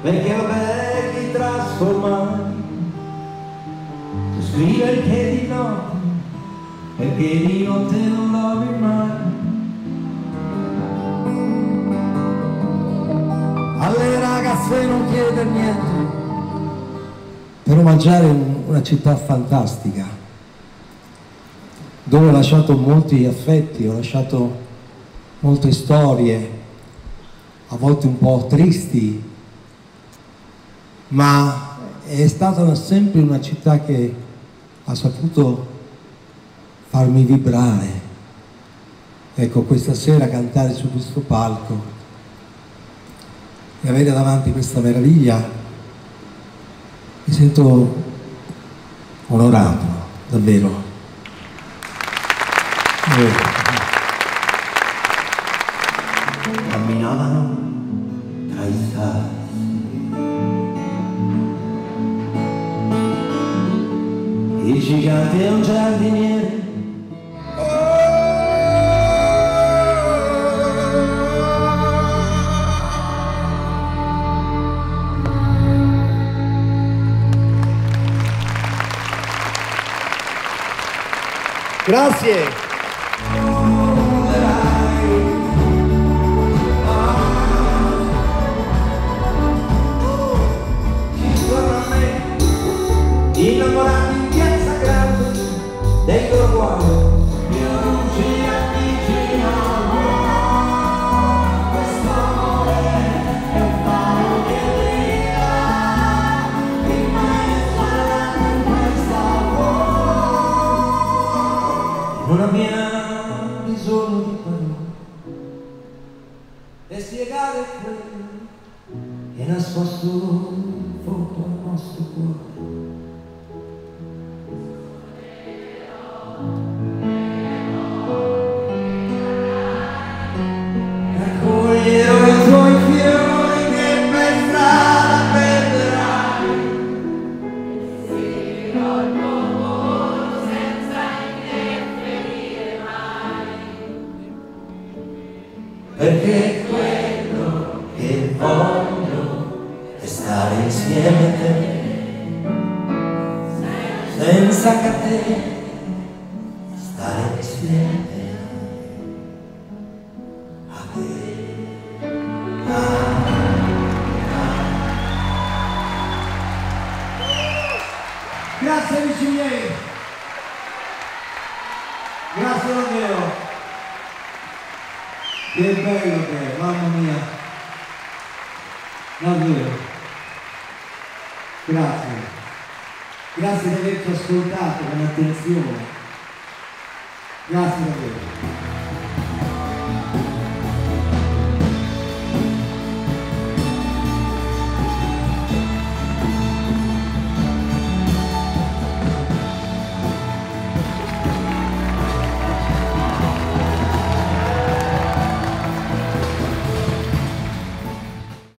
perché alberghi trasformati tu scrivere che di notte perché di notte non lavi mai. Alle ragazze non chiede niente. Per omaggiare una città fantastica dove ho lasciato molti affetti, ho lasciato molte storie, a volte un po' tristi, ma è stata sempre una città che ha saputo farmi vibrare. Ecco, questa sera cantare su questo palco e avere davanti questa meraviglia, mi sento onorato, davvero. Eh. Il gigante è un giardiniere Grazie. Del Gorguano io non ci avviciniamo questo amore è un faro che brilla in mezzo vuoi non abbiamo bisogno di parole per spiegare quello che nascosto in fondo al nostro cuore Perché quello che voglio è stare insieme. A te senza catene stare insieme. A te. Grazie amici miei, grazie davvero, che bello che è, mamma mia, davvero, grazie, grazie di averci ascoltato con attenzione, grazie davvero.